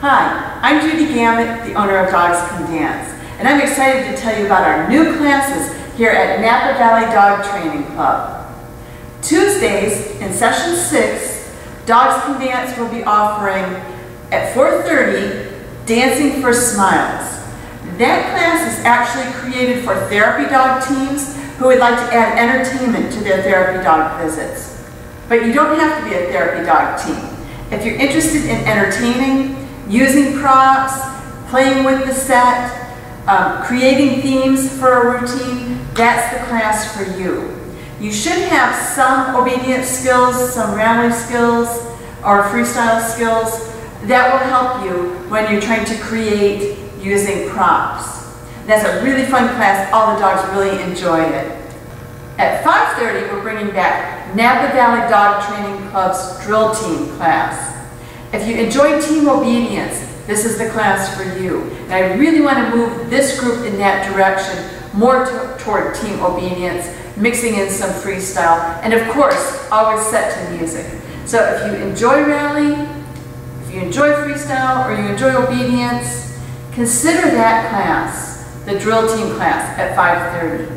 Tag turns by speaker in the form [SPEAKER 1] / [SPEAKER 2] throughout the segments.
[SPEAKER 1] Hi, I'm Judy Gamet, the owner of Dogs Can Dance, and I'm excited to tell you about our new classes here at Napa Valley Dog Training Club. Tuesdays in session six, Dogs Can Dance will be offering at 4.30, Dancing for Smiles. That class is actually created for therapy dog teams who would like to add entertainment to their therapy dog visits. But you don't have to be a therapy dog team. If you're interested in entertaining, using props, playing with the set, um, creating themes for a routine, that's the class for you. You should have some obedience skills, some rally skills, or freestyle skills that will help you when you're trying to create using props. That's a really fun class. All the dogs really enjoy it. At 5.30, we're bringing back Napa Valley Dog Training Club's Drill Team class. If you enjoy team obedience, this is the class for you. And I really want to move this group in that direction, more to, toward team obedience, mixing in some freestyle, and of course, always set to music. So if you enjoy rally, if you enjoy freestyle, or you enjoy obedience, consider that class, the drill team class at 5.30.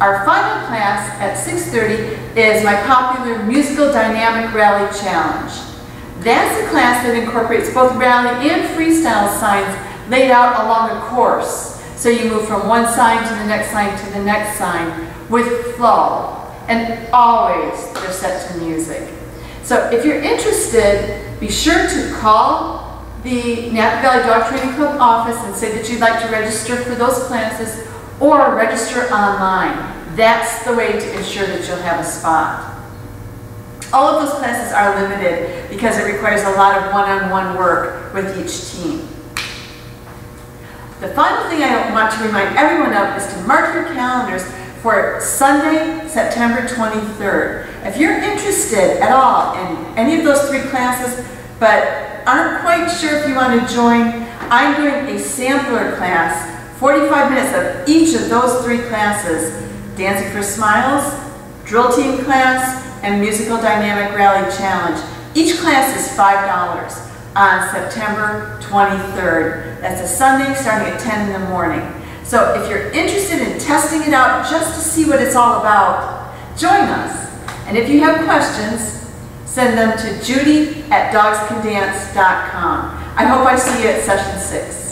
[SPEAKER 1] Our final class at 6.30 is my popular Musical Dynamic Rally Challenge. That's a class that incorporates both rally and freestyle signs laid out along a course. So you move from one sign to the next sign to the next sign with flow. And always they're set to music. So if you're interested, be sure to call the Napa Valley Dog Training Club office and say that you'd like to register for those classes or register online. That's the way to ensure that you'll have a spot. All of those classes are limited because it requires a lot of one-on-one -on -one work with each team. The final thing I want to remind everyone of is to mark your calendars for Sunday, September 23rd. If you're interested at all in any of those three classes, but aren't quite sure if you want to join, I'm doing a sampler class, 45 minutes of each of those three classes, Dancing for Smiles, Drill Team class, and Musical Dynamic Rally Challenge. Each class is $5 on September 23rd. That's a Sunday starting at 10 in the morning. So if you're interested in testing it out just to see what it's all about, join us. And if you have questions, send them to judy at dogscandance.com. I hope I see you at session six.